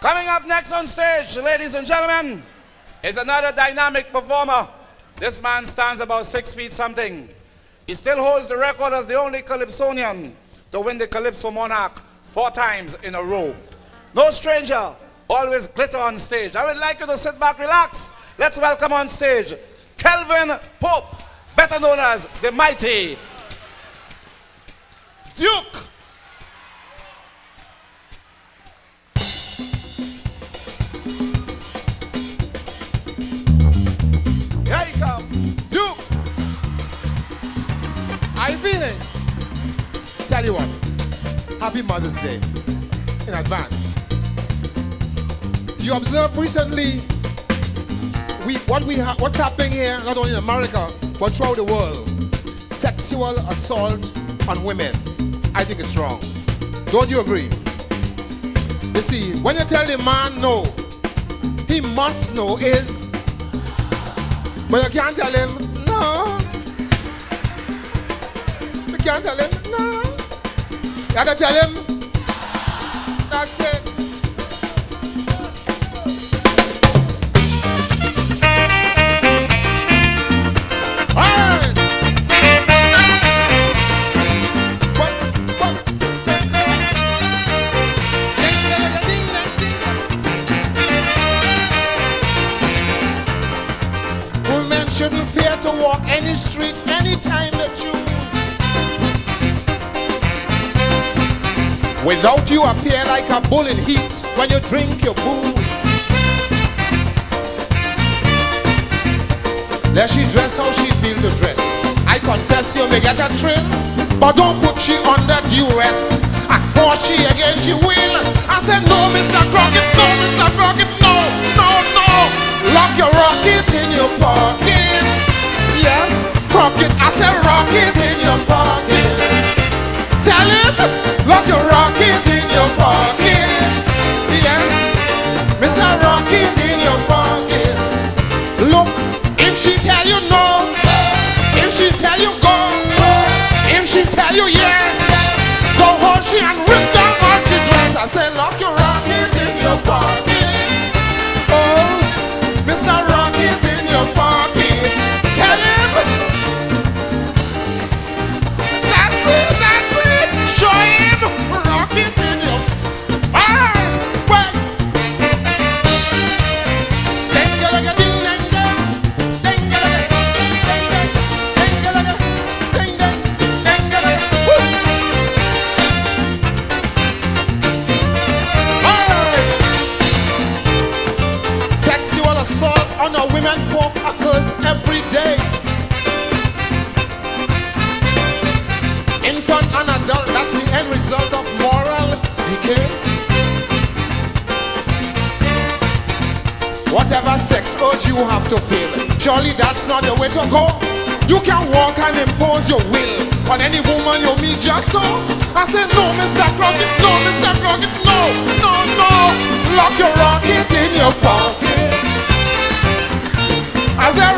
Coming up next on stage, ladies and gentlemen, is another dynamic performer. This man stands about six feet something. He still holds the record as the only Calypsonian to win the Calypso Monarch four times in a row. No stranger, always glitter on stage. I would like you to sit back, relax. Let's welcome on stage Kelvin Pope, better known as the Mighty Tell you what, happy Mother's Day in advance. You observe recently we, what we ha- what's happening here, not only in America, but throughout the world. Sexual assault on women. I think it's wrong. Don't you agree? You see, when you tell the man no, he must know is, but you can't tell him can't tell him no. You gotta tell him that's it. Shouldn't fear to walk any street Without you appear like a bull in heat when you drink your booze. Let she dress how she feel to dress. I confess you may get a thrill, but don't put she under duress. And force she again she will. I said no, Mr. Crockett, no, Mr. Crockett, no, no, no. Lock your rocket in your pocket. Yes, Crockett, I said rocket in your pocket. Look, Infant and adult, that's the end result of moral decay. Whatever sex urge you have to feel, surely that's not the way to go. You can walk and impose your will on any woman you meet just so. I said, no, Mr. Crockett, no, Mr. Crockett, no, no, no. Lock your rocket in your pocket. I said,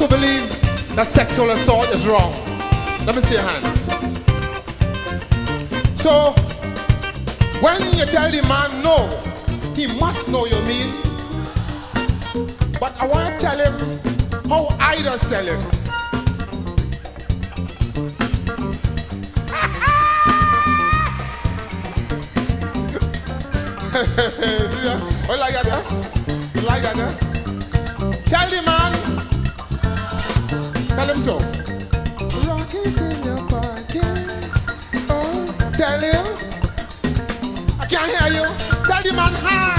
who believe that sexual assault is wrong, let me see your hands. So, when you tell the man no, he must know you mean. But I want to tell him how I just tell him. See that? Oh, like that, yeah? Like that, yeah? Tell the man. Him so. Rocket in your pocket. Oh, tell him. I can't hear you. Tell the man hard.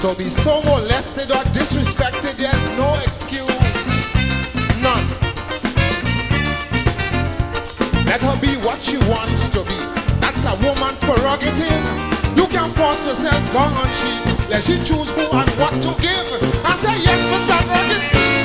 To be so molested or disrespected, there's no excuse. None. Let her be what she wants to be. That's a woman's prerogative. You can force yourself down on she. Let she choose who and what to give. I say yes. Rocket. No,